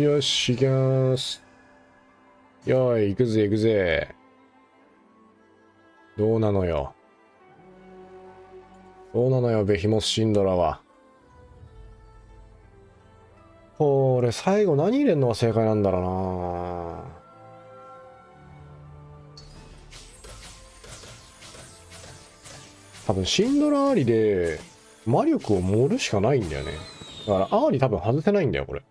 よし、行きます。よい、行くぜ、行くぜ。どうなのよ。どうなのよ、ベヒモスシンドラは。これ、最後何入れるのが正解なんだろうな多分シンドラアーリで魔力を盛るしかないんだよね。だからアーリ多分外せないんだよ、これ。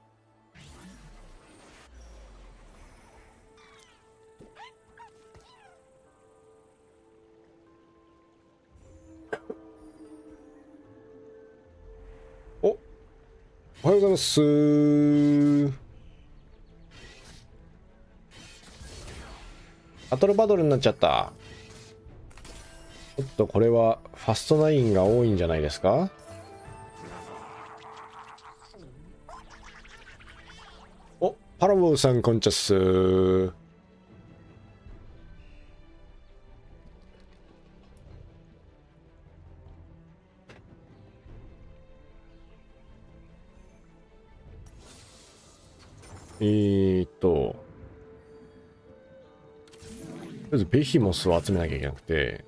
バトルバトルになっちゃった。ちょっとこれはファストナインが多いんじゃないですか？お、パラボーさんこんちゃっす。えーっと、とりあえずベヒモスを集めなきゃいけなくて、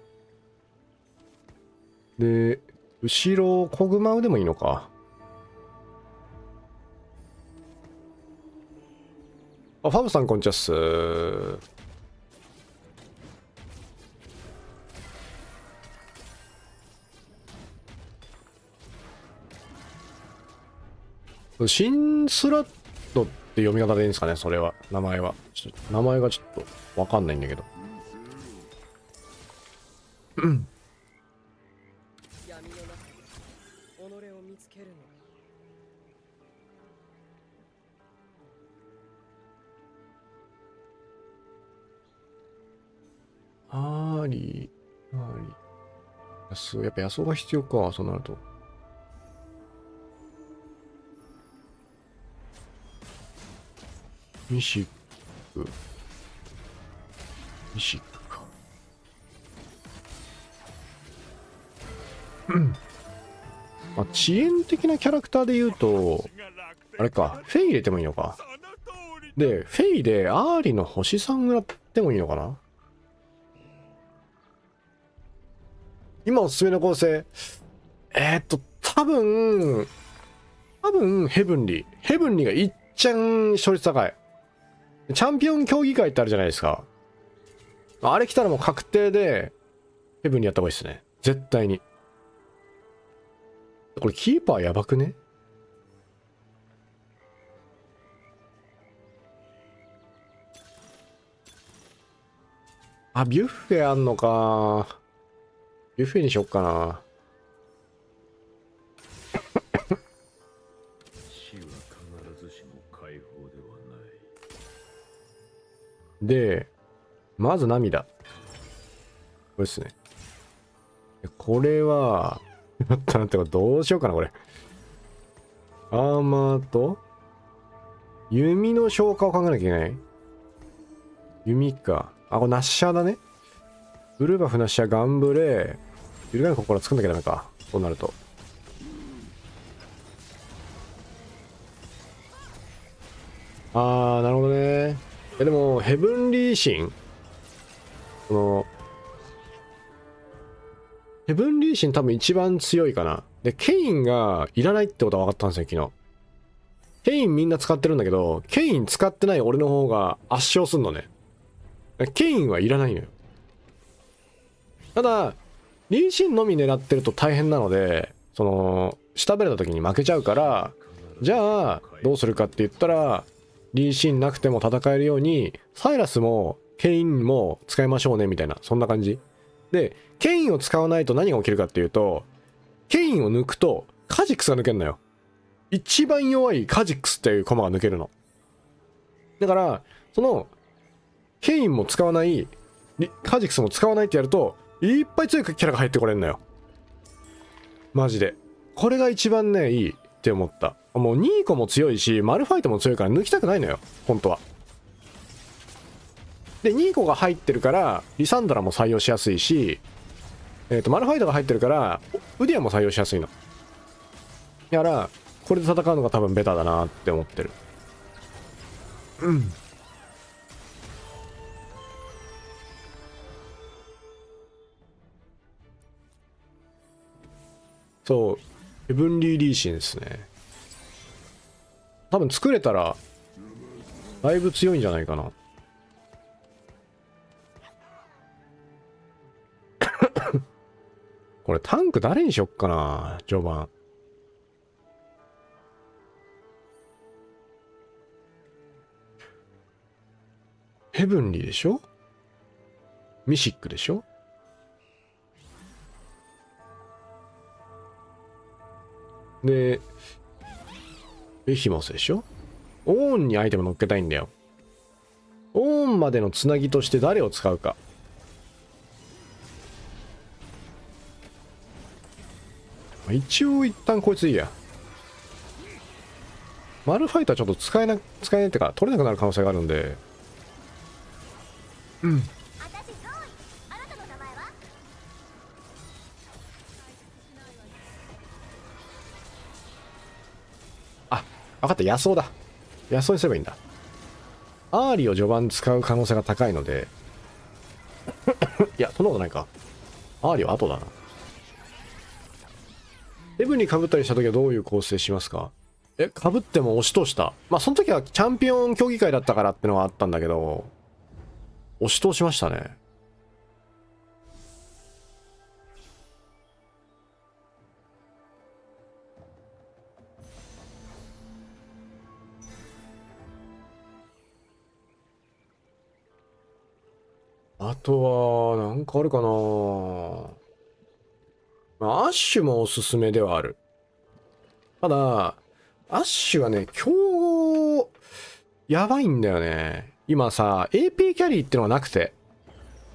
で、後ろ、コグマウでもいいのか。あ、ファブさんこんにちはっす。シンスラッって読み方でいいんですかねそれは。名前は。名前がちょっとわかんないんだけど。うん。あーり、あーり。安やっぱ野草が必要か、そうなると。ミシック。ミシックか。うん。まあ、遅延的なキャラクターで言うと、あれか、フェイト入れてもいいのか。で、フェイトでアーリの星3やってもいいのかな今おすすめの構成。えー、っと、多分、多分、ヘブンリー。ヘブンリーがいっちゃん勝率高い。チャンピオン競技会ってあるじゃないですか。あれ来たらもう確定で、ヘブンにやった方がいいですね。絶対に。これキーパーやばくね？あ、ビュッフェあんのか。ビュッフェにしよっかな。で、まず涙。これですね。これは、なったなってどうしようかな、これ。アーマーと、弓の消化を考えなきゃいけない弓か。あ、これナッシャーだね。ブルーバフナッシャー、ガンブレー、揺るがぬ心作んなきゃダメか。そうなると。あー、な。でも、ヘブンリーシンこの、ヘブンリーシン多分一番強いかな。で、ケインがいらないってことは分かったんですよ、昨日。ケインみんな使ってるんだけど、ケイン使ってない俺の方が圧勝すんのね。ケインはいらないのよ。ただ、リーシンのみ狙ってると大変なので、その、下べれた時に負けちゃうから、じゃあ、どうするかって言ったら、リーシンなくても戦えるように、サイラスもケインも使いましょうね、みたいな、そんな感じ。で、ケインを使わないと何が起きるかっていうと、ケインを抜くと、カジックスが抜けるのよ。一番弱いカジックスっていうコマが抜けるの。だから、その、ケインも使わない、カジックスも使わないってやると、いっぱい強いキャラが入ってこれんのよ。マジで。これが一番ね、いいって思った。もうニーコも強いし、マルファイトも強いから抜きたくないのよ。本当は。で、ニーコが入ってるから、リサンドラも採用しやすいし、えっ、ー、と、マルファイトが入ってるから、ウディアも採用しやすいの。だから、これで戦うのが多分ベタだなって思ってる。うんそうヘブンリー・リーシンですね。多分作れたらだいぶ強いんじゃないかな。これタンク誰にしよっかな序盤。ヘブンリーでしょ？ミシックでしょ？で、ベヒモスでしょ？オーンにアイテム乗っけたいんだよ。オーンまでのつなぎとして誰を使うか。一応一旦こいついいや。マルファイトはちょっと使えな、使えないってか、取れなくなる可能性があるんで。うん。分かった、ヤスオだ。ヤスオにすればいいんだ。アーリーを序盤使う可能性が高いので。いや、そんなことないか。アーリーは後だな。デブに被ったりした時はどういう構成しますか？え、被っても押し通した。まあ、その時はチャンピオン競技会だったからってのはあったんだけど、押し通しましたね。とは、なんかあるかなまあ、アッシュもおすすめではある。ただ、アッシュはね、今日、やばいんだよね。今さ、AP キャリーってのがなくて。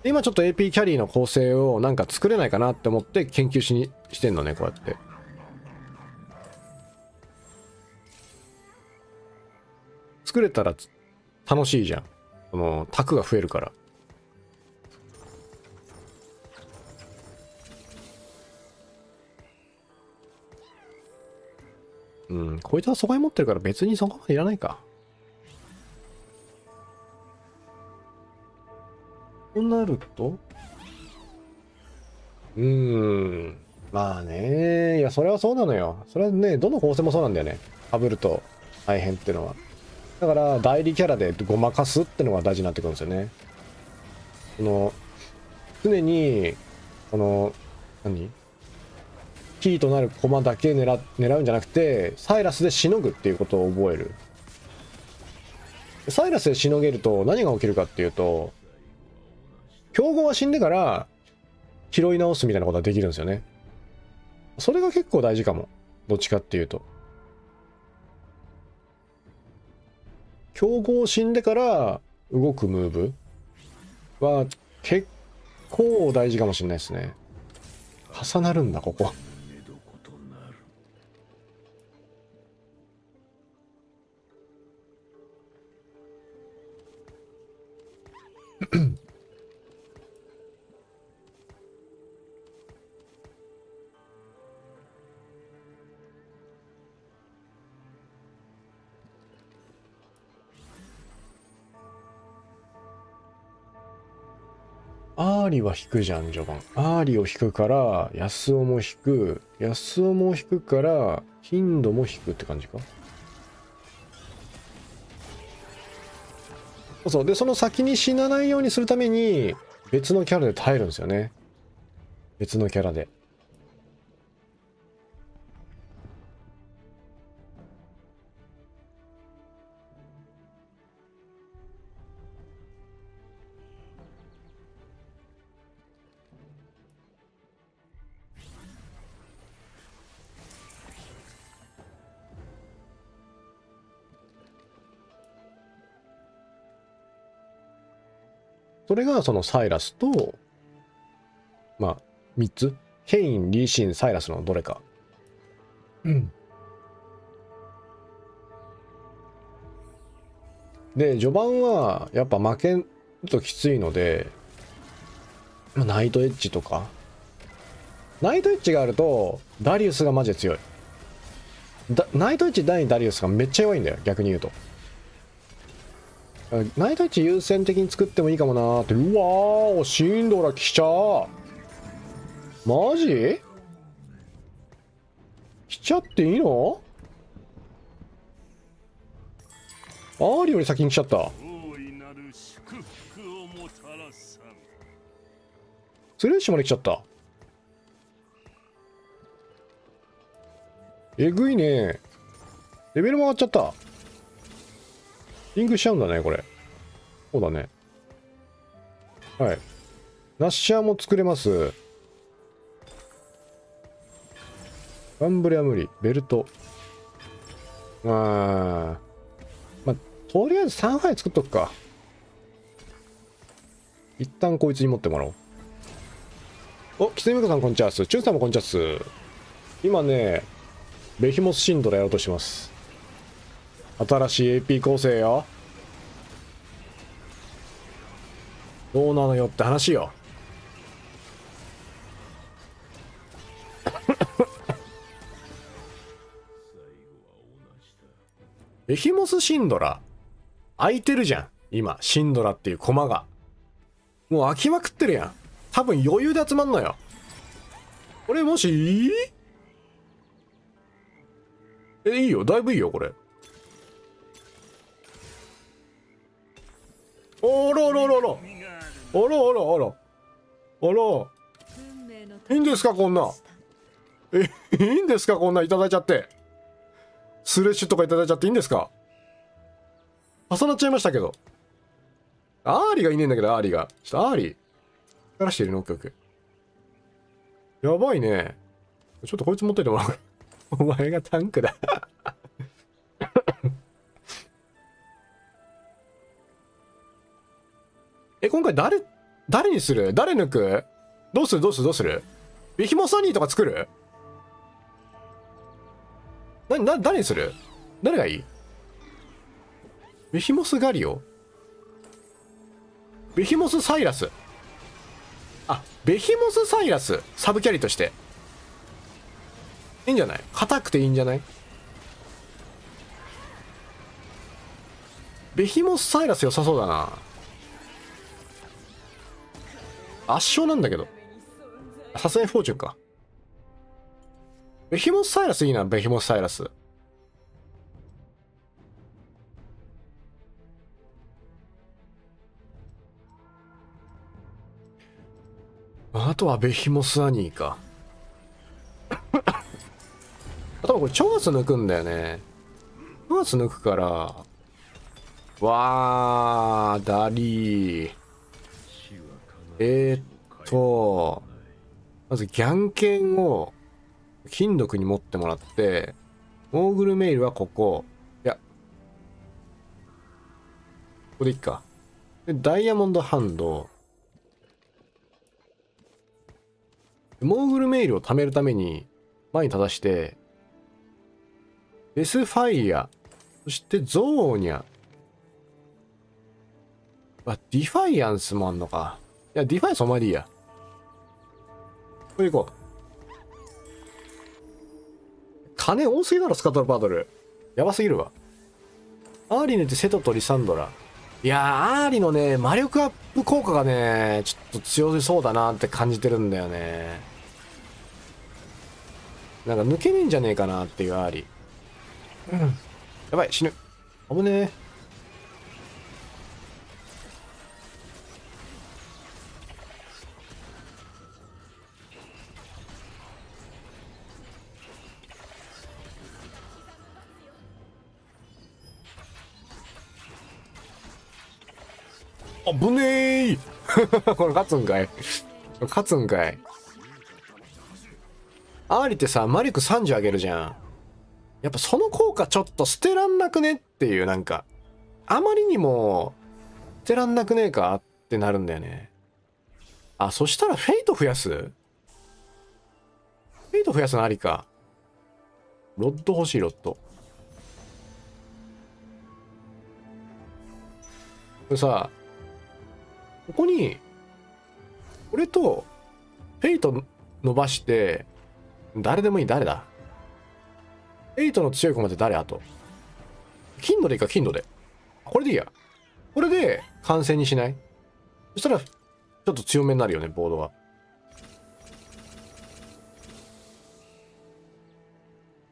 今ちょっと AP キャリーの構成をなんか作れないかなって思って研究しにしてんのね、こうやって。作れたら楽しいじゃん。この、タクが増えるから。うん、こいつは疎外持ってるから別にそこまでいらないか。となると？うーん。まあね。いや、それはそうなのよ。それはね、どの構成もそうなんだよね。かぶると大変っていうのは。だから、代理キャラでごまかすってのが大事になってくるんですよね。この、常に、この、何？キーとなる駒だけ狙狙うんじゃなくて、サイラスでしのぐっていうことを覚える。サイラスでしのげると何が起きるかっていうと、競合は死んでから拾い直すみたいなことができるんですよね。それが結構大事かも。どっちかっていうと。競合死んでから動くムーブは結構大事かもしれないですね。重なるんだ、ここ。アーリは引くじゃん、序盤。アーリを引くから、ヤスオも引く。ヤスオも引くから、シンドラも引くって感じか？そう。で、その先に死なないようにするために、別のキャラで耐えるんですよね。別のキャラで。れがそのサイラスと、まあ、3つ？ケイン、リーシン、サイラスのどれか。うん。で、序盤はやっぱ負けるときついので、まあ、ナイトエッジとか。ナイトエッジがあると、ダリウスがマジで強い。ナイトエッジ第2ダリウスがめっちゃ弱いんだよ、逆に言うと。内太地優先的に作ってもいいかもなーって。うわーシンドラ来ちゃー。マジ？来ちゃっていいの？アーリより先に来ちゃった。大いなる祝福をもたらさんスレッシまで来ちゃった。えぐいねレベルも上がっちゃった。リンクしちゃうんだねこれ。そうだね。はい。ナッシャーも作れます。ガンブレは無理。ベルト。あー。まあとりあえず3杯作っとくか。一旦こいつに持ってもらおう。お、キツネミコさんこんにちはっす。チュンさんもこんにちはっす。今ね、ベヒモスシンドラやろうとしてます。新しい AP 構成よ。どうなのよって話よ。ベヒモスシンドラ空いてるじゃん。今、シンドラっていうコマが。もう空きまくってるやん。多分余裕で集まんのよ。これもしえ、いいよ。だいぶいいよ、これ。おらららら。あらあらあら。あら。いいんですか、こんな。え、いいんですか、こんないただいちゃって。スレッシュとかいただいちゃっていいんですか？重なっちゃいましたけど。アーリーがいねえんだけど、アーリーが。ちょっとアーリー。からしてるのオッケーオッケー。やばいね。ちょっとこいつ持っといてもらおう。お前がタンクだ。え、今回誰、誰にする？誰抜く？どうする？どうする？どうする？ベヒモス2とか作る？な、な、誰にする？誰がいい？ベヒモスガリオベヒモスサイラス？あ、ベヒモスサイラス、サブキャリとして。いいんじゃない？硬くていいんじゃない？ベヒモスサイラス良さそうだな。圧勝なんだけど。さすがにフォーチュンか。ベヒモスサイラスいいな、ベヒモスサイラス。あとはベヒモスアニーか。あとはこれ、チョガス抜くんだよね。チョガス抜くから。わー、ダリー。えー、っと、まずギャン剣を金属に持ってもらって、モーグルメイルはここ。いや、ここでいいか。で、ダイヤモンドハンド。モーグルメイルを貯めるために前に正して、デスファイア、そしてゾーニャ。あ、ディファイアンスもあんのか。いや、ディファイアンスお前でいいや。これ行こう。金多すぎだろ、スカトルパドル。やばすぎるわ。アーリネってセトとリサンドラ。いやー、アーリのね、魔力アップ効果がね、ちょっと強そうだなって感じてるんだよね。なんか抜けねえんじゃねえかなっていうアーリ。うん。やばい、死ぬ。危ねえ。これ勝つんかい？勝つんかい？アーリってさ、魔力30上げるじゃん。やっぱその効果ちょっと捨てらんなくねっていうなんか、あまりにも捨てらんなくねえかってなるんだよね。あ、そしたらフェイト増やす？フェイト増やすのありか。ロッド欲しい、ロッド。これさ、ここに、これと、フェイト伸ばして、誰でもいい、誰だ？フェイトの強い駒って誰？あと。キンドでいいか、キンドで。これでいいや。これで完成にしない？そしたら、ちょっと強めになるよね、ボードが。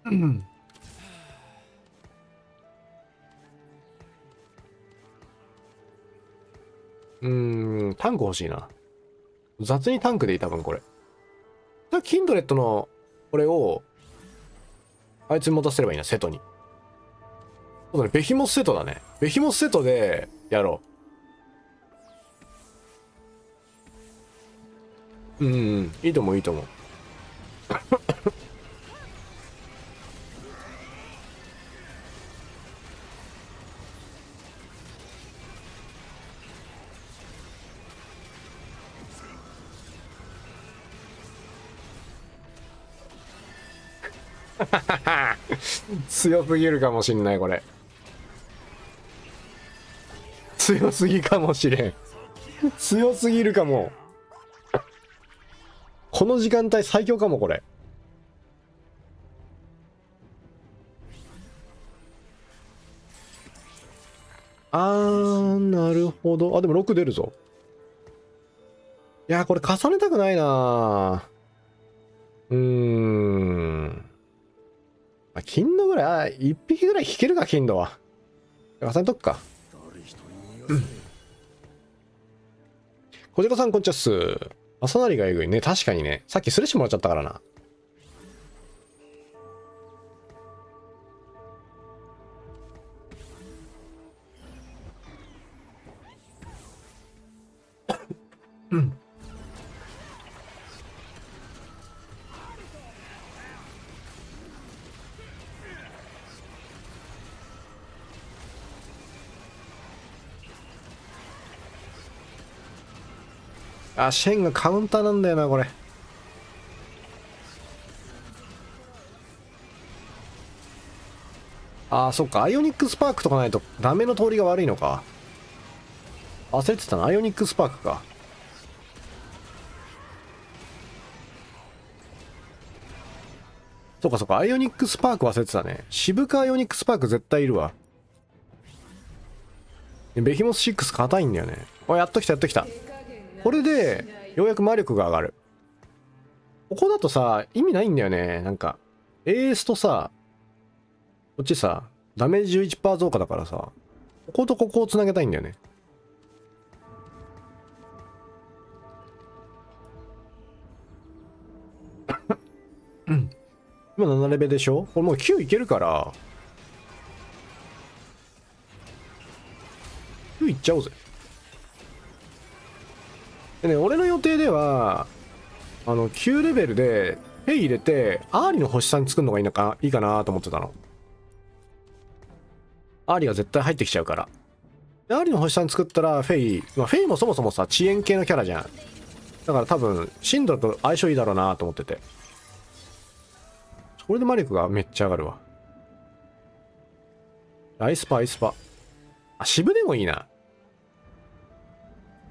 うん。うーん、タンク欲しいな。雑にタンクでいい、多分これ。じゃ、キンドレットの、これを、あいつに持たせればいいな、セトに。そうだね、ベヒモスセトだね。ベヒモスセトで、やろう。うん、うん、いいと思う、いいと思う。強すぎるかもしんないこれ。強すぎかもしれん。強すぎるかも。この時間帯最強かもこれ。あーなるほど。あでも6出るぞ。いやこれ重ねたくないなうん。あ、金のぐらい、あ、一匹ぐらい引けるか、金のは。重ねとくか。小島さん、こんちゃっす。朝なりがえぐいね。確かにね。さっきスレッシュもらっちゃったからな。うん。あ、シェンがカウンターなんだよな、これ。あ、そっか。アイオニックスパークとかないとダメの通りが悪いのか。焦ってたな。アイオニックスパークか。そうかそうか。アイオニックスパーク忘れてたね。渋川アイオニックスパーク絶対いるわ。ベヒモス6硬いんだよね。お、やっときたやっときた。これで、ようやく魔力が上がる。ここだとさ、意味ないんだよね。なんか、エースとさ、こっちさ、ダメージ11%増加だからさ、こことここをつなげたいんだよね。今7レベルでしょ？これもう9いけるから、9いっちゃおうぜ。でね、俺の予定では、あの、9レベルで、フェイト入れて、アーリの星3作るのがいいのか、いいかなと思ってたの。アーリが絶対入ってきちゃうから。でアーリの星3作ったら、フェイ、まあ、フェイトもそもそもさ、遅延系のキャラじゃん。だから多分、シンドラと相性いいだろうなと思ってて。これで魔力がめっちゃ上がるわ。アイスパ、アイスパ。あ、渋でもいいな。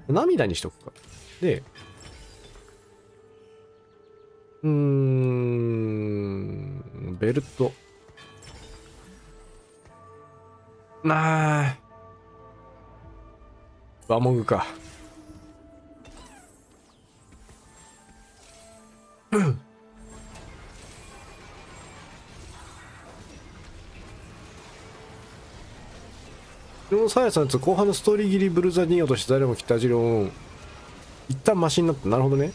涙にしとくか。で、うーん、ベルト。なあ。ワモグか。でも、サヤさんつ後半のストーリー切りブルザニーヨとして誰も切った味論。一旦マシになった。なるほどね。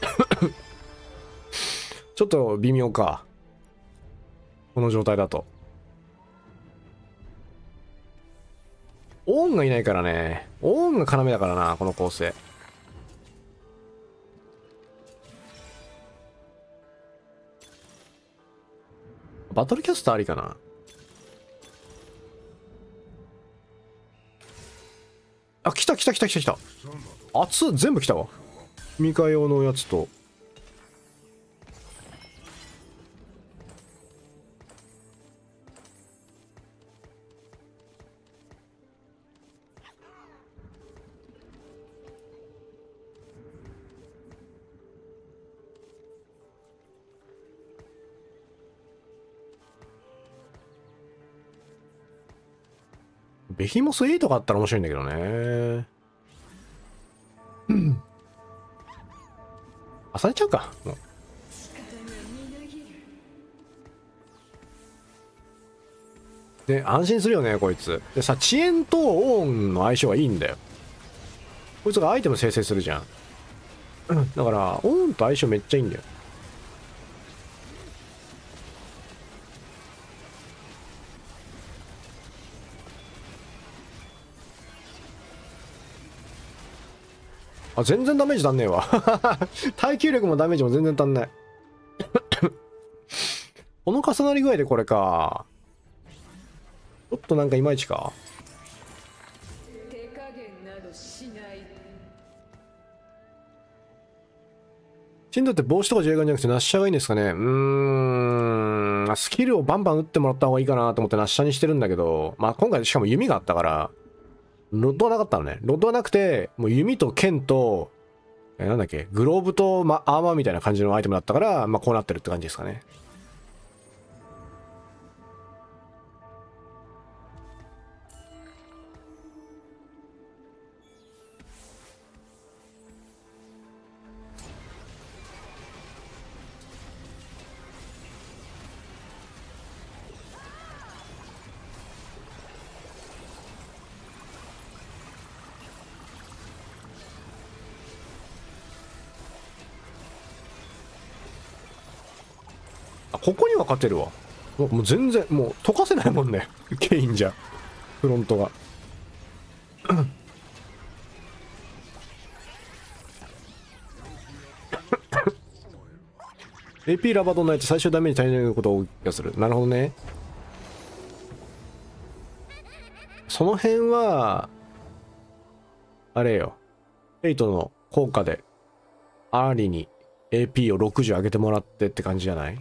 ちょっと微妙か。この状態だと。オーンがいないからね。オーンが要だからな、この構成。バトルキャスターありかな？あ、来た来た来た来た来た。熱全部来たわ。ミカ用のやつと。ヒモス8があったら面白いんだけどね。うん。朝寝ちゃうか。もうで、安心するよね、こいつ。でさ、遅延とオーンの相性がいいんだよ。こいつがアイテム生成するじゃんだから、オーンと相性めっちゃいいんだよ。あ、全然ダメージ足んねえわ。耐久力もダメージも全然足んない。この重なり具合でこれか。ちょっとなんかいまいちか。手加減などしないシンドって帽子とか自衛ガンじゃなくてナッシャーがいいんですかねうーん、スキルをバンバン打ってもらった方がいいかなと思ってナッシャーにしてるんだけど、まあ今回しかも弓があったから、ロッドはなかったのね。ロッドはなくて、もう弓と剣と、えなんだっけ、グローブと、ま、アーマーみたいな感じのアイテムだったから、まあこうなってるって感じですかね。ここには勝てるわ。もう全然、もう溶かせないもんね。ケインじゃ。フロントが。AP ラバドンナイト最終ダメージ足りないことが多い気がする。なるほどね。その辺は、あれよ。フェイトの効果で、アーリーに AP を60上げてもらってって感じじゃない？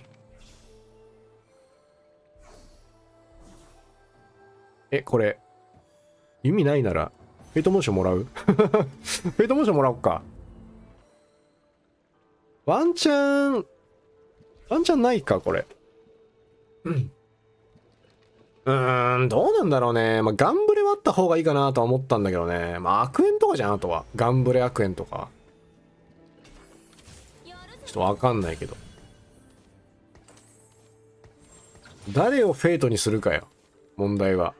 え、これ、意味ないなら、フェイトモーションもらう？フェイトモーションもらおっか。ワンチャン、ワンチャンないか、これ。うん。うーん、どうなんだろうね。まあ、ガンブレはあった方がいいかなとは思ったんだけどね。まあ、悪縁とかじゃん、あとは。ガンブレ悪縁とか。ちょっとわかんないけど。誰をフェイトにするかよ。問題は。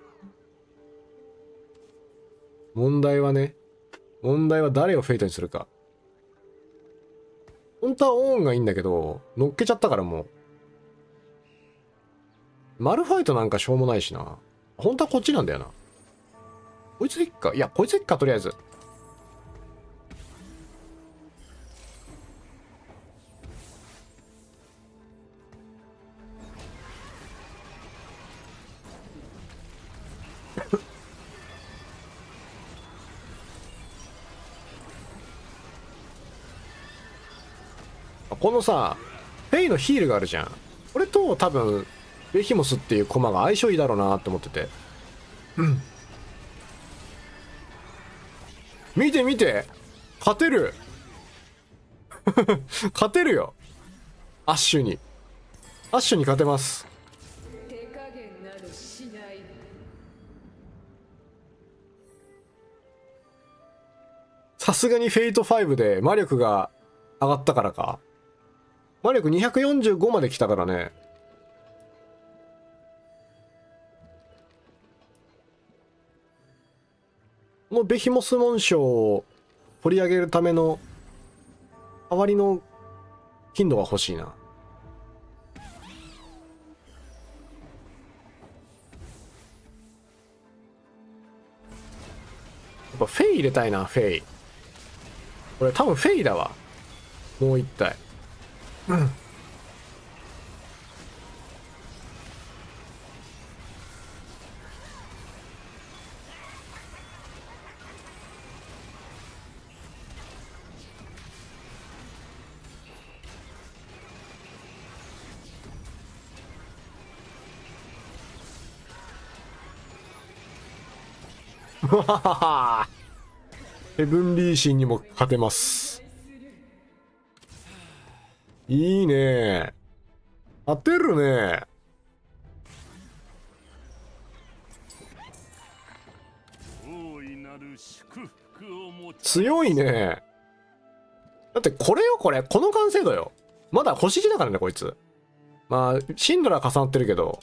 問題はね。問題は誰をフェイトにするか。本当はオーンがいいんだけど、乗っけちゃったからもう。マルファイトなんかしょうもないしな。本当はこっちなんだよな。こいつでいっか。いや、こいつでいっか、とりあえず。このさ、フェイのヒールがあるじゃん。これと多分、ベヒモスっていうコマが相性いいだろうなって思ってて。うん。見て見て勝てる 勝てるよアッシュに。アッシュに勝てます。さすがにフェイト5で魔力が上がったからか。魔力245まで来たからね。このベヒモス紋章を取り上げるための代わりの頻度が欲しいな。やっぱフェイ入れたいな、フェイ。これ多分フェイだわ。もう一体。うん。わはははヘブンリーシンにも勝てます。いいね。勝てるね。強いね。だってこれよ、これ。この完成度よ。まだ星1だからね、こいつ。まあ、シンドラ重なってるけど。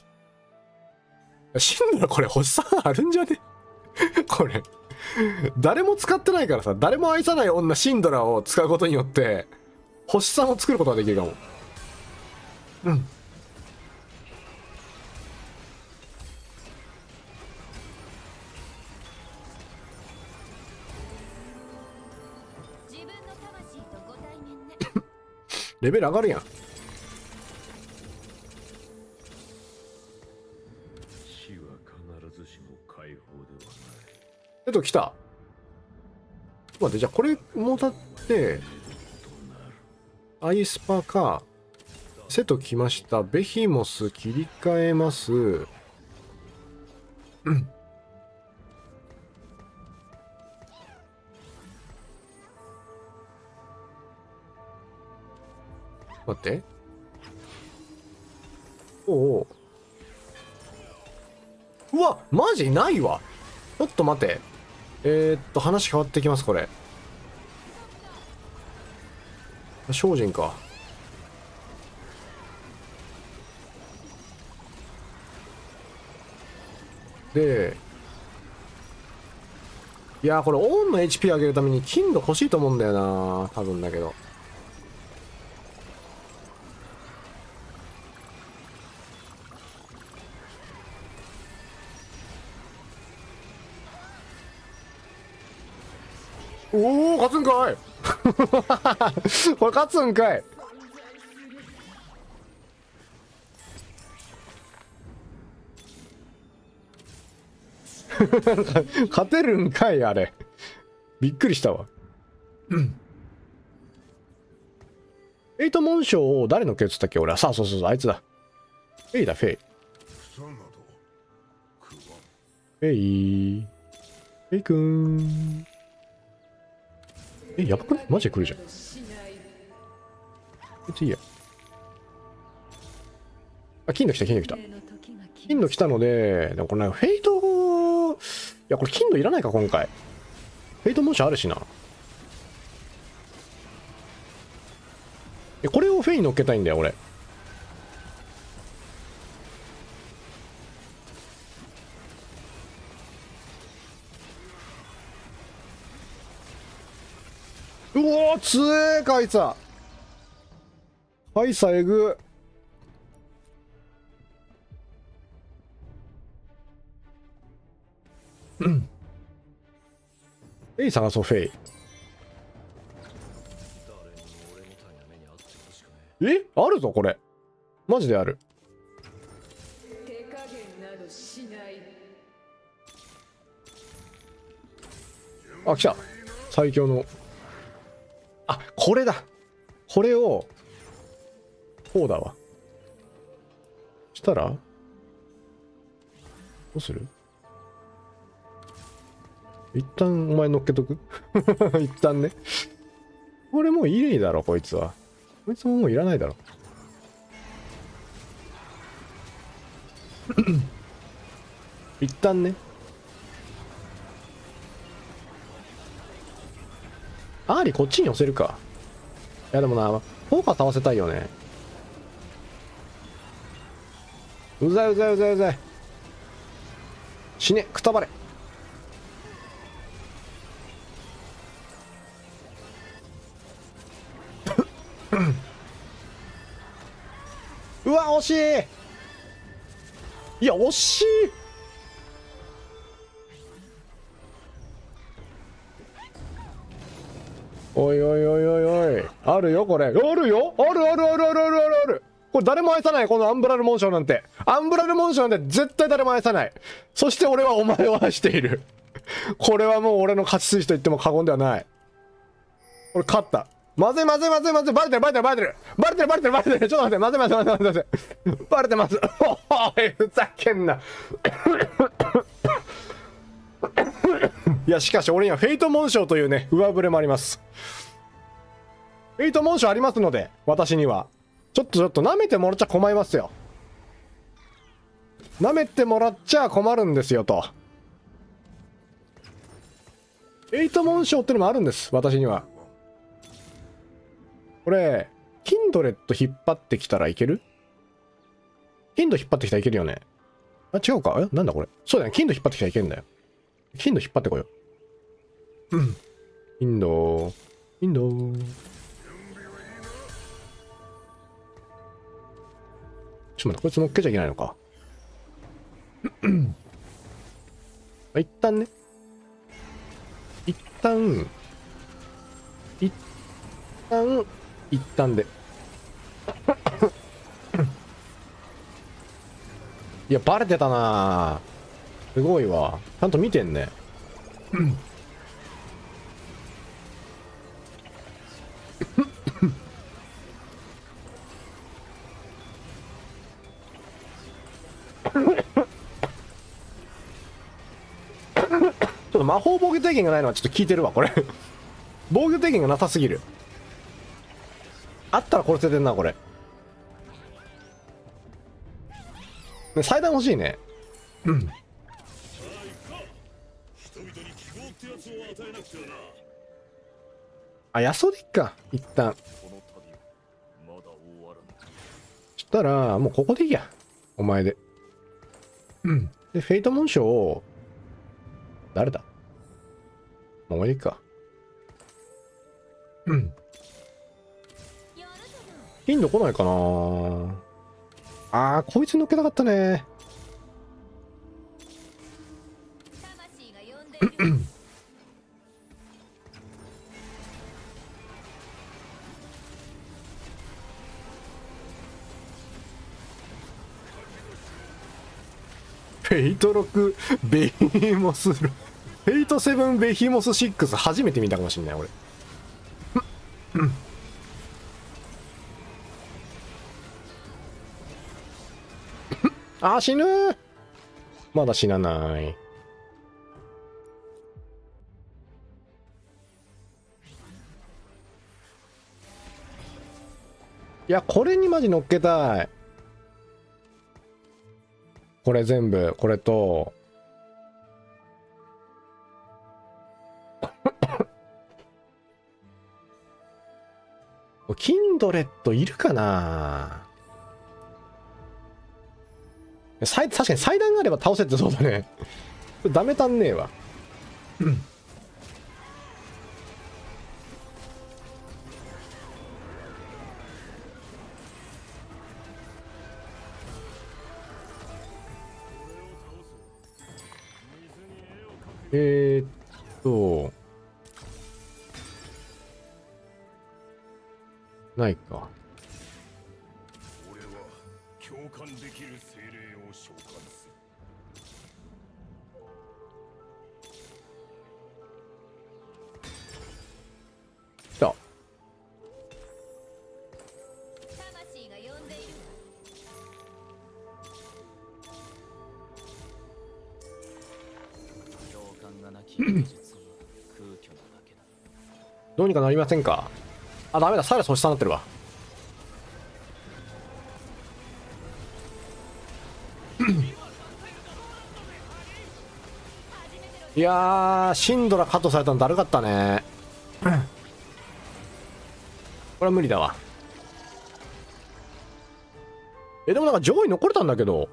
シンドラこれ星3あるんじゃね？これ。誰も使ってないからさ、誰も愛さない女シンドラを使うことによって、星3を作ることができるかも。うん。自分の魂とご対面ねレベル上がるやん。死は必ずしも解放ではないえっと、来た。待って、じゃあこれもだって、アイスパか、セト来ました。ベヒモス切り替えます。うん。待って。おおう。うわ、マジないわ。ちょっと待って。えー、っと、話変わってきます、これ。精進か。で、いやこれオンの HP 上げるために金度欲しいと思うんだよな多分だけど。おお勝つんかい これ勝つんかい。勝てるんかいあれ。びっくりしたわ。うん。フェイト紋章を誰につけたっけ俺は。さあそうそうそうあいつだ。フェイだフェイ。フェイ。フェイくん。えやばくない？マジで来るじゃんしないこいやあ金の来た金の来た金の来たので、でもこれね、フェイト、いや、これ金のいらないか、今回。フェイトモーションあるしな。え、これをフェイに乗っけたいんだよ、俺。うおー、強えか、あいつは。はい、さえぐ。フェイ探そう、フェイ。えあるぞ、これ。マジである。手加減などしないあ、来た。最強の。これだ。これを、こうだわ。したらどうする？一旦お前乗っけとく？一旦ね。これもういいだろ、こいつは。こいつももういらないだろ。一旦ね。アーリこっちに寄せるか。いやでもな、フォーカー倒せたいよね。うざいうざいうざいうざい。死ね、くたばれ。うわ、惜しいいや、惜しいおいおいおいおい。あるよ、これ。あるよあるあるあるあるあるあるある。これ誰も愛さない、このアンブラル紋章なんて。アンブラル紋章なんて絶対誰も愛さない。そして俺はお前を愛している。これはもう俺の勝ち筋と言っても過言ではない。俺勝った。まずいまずいまずいまずい。バレてるバレてるバレてる。バレてるバレてるバレてる。ちょっと待って、まずいまずいまずいまずいまずい。バレてます。おい、ふざけんな。いや、しかし俺にはフェイト紋章というね、上振れもあります。フェイト紋章ありますので、私には。ちょっとちょっと舐めてもらっちゃ困りますよ。舐めてもらっちゃ困るんですよと。フェイト紋章ってのもあるんです私には。これキンドレッド引っ張ってきたらいける？キンド引っ張ってきたらいけるよね。あ違うか？えなんだこれ？そうだね。キンド引っ張ってきたらいけるんだよ。キンド引っ張ってこよう。うん。キンドキンドちょっと待ってこいつ乗っけちゃいけないのか。あ一旦ね。一旦一旦一旦で。いやバレてたな。すごいわ。ちゃんと見てんね。っと魔法防御低減がないのはちょっと聞いてるわこれ。防御低減がなさすぎる。あったら殺せてんなこれ。ね祭壇欲しいね。人々に希望ってやつを与えなくちゃなあヤソディか一旦。この旅まだ終わらぬそしたらもうここでいいやお前で。うん。でフェイト紋章を誰だ？もういいか。うん。やるじゃないインド来ないかな。あーこいつ乗っけたかったね。魂が呼んでいるフェイト6ベヒモスフェイト7ベヒモス6初めて見たかもしんない俺。あ死ぬまだ死なない。いやこれにマジ乗っけたい。これ全部これと。ドレットいるかな？確かに祭壇があれば倒せってそうだね。ダメたんねえわ。えー、っと。ないか。俺は共感できる精霊を召喚する。来た。魂が呼んでいる共感がなき技術は空虚なだけだ。どうにかなりませんか？あダメだ。サイラス星3になってるわ。いやーシンドラカットされたのだるかったね。これは無理だわ。えでもなんか上位残れたんだけど。